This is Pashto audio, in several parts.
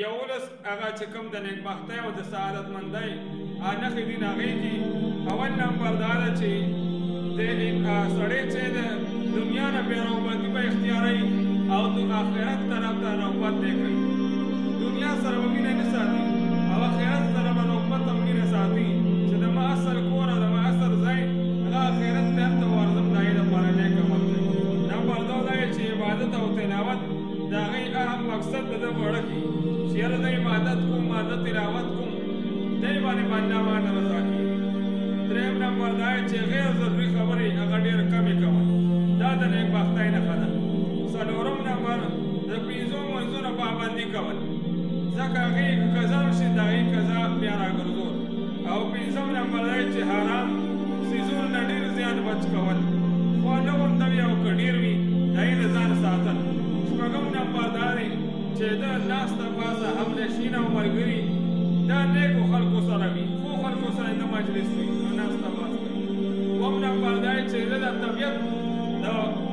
یوولس، هغه چې کوم د نیکبختۍ او د سعادت مندۍ نښې دي، هغې کې اول نمبر دا ده چې د سړی چې د دنیا نه بیا روباتي به اختیاروي او د آخرت طرف ته نوبت دی کوي دنیا سره به مینه نه ساتي او آخرت سره به نوبت هم مینه ساتي چې د ما اصل کور او د ما اصل ځای هغه آخرت ته هلته ورځم د هغې لپاره نیک عمل دی نمبر دوه دا چې عبادت او تلاوت د هغې اهم مقصد د ده په اړه کې چې یاره زه عبادت کوم ما زه تلاوت کوم دی باندې به الله ماته رضا کړي دریم نمبر دا چې غیر ضروري خبرې هغه ډېر کمې کوه دا د نیکبختۍ نښه ده څلورم نمبر د پنځو منځونو پابندي کول ځکه هغې قضا هم شي د هغې قضا بیا راګرځول او پنځم نمبر دی چې حرام سیزونو نه ډېر زیان بچ کول خو نه ورته وي او که ډېر وي د یې نه ځان ساتل شپږم نمبر دا دی چې د لاس د پاسه هم نشین او ملګري د نیکو خلکو سره وي ښو خلکو سره د مجلس وي ناسته پاسته اووم نمبر دا چې د طبیعت د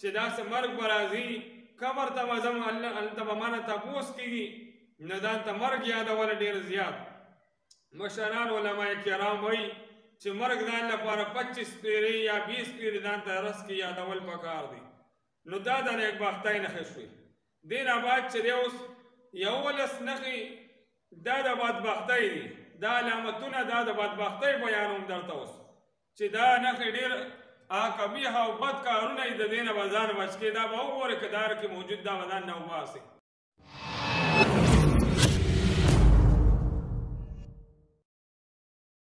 چې دا څه مرګ به راځي قبر ته به ځم هلته به مانه تپوس کېږي نو ځان ته مرګ یادول ډېر زیات مشران علما کرام وایي چې مرګ ځان لپاره پچیس پیرې یا بیس پیرې ځان ته رس کې یادول پکار دي نو دا د نیکبختۍ نښې شوې دې نه بعد چې دی اوس یولس نښې دا د بدبختۍ دي دا علامتونه دا د بدبختۍ بیانوم درته اوس چې دا نښې ډېر قبیح او بد کارونه یې د دې نه به ځان بچ کړي دا به وګورې که دار کې موجود دا به ځان نه وباسي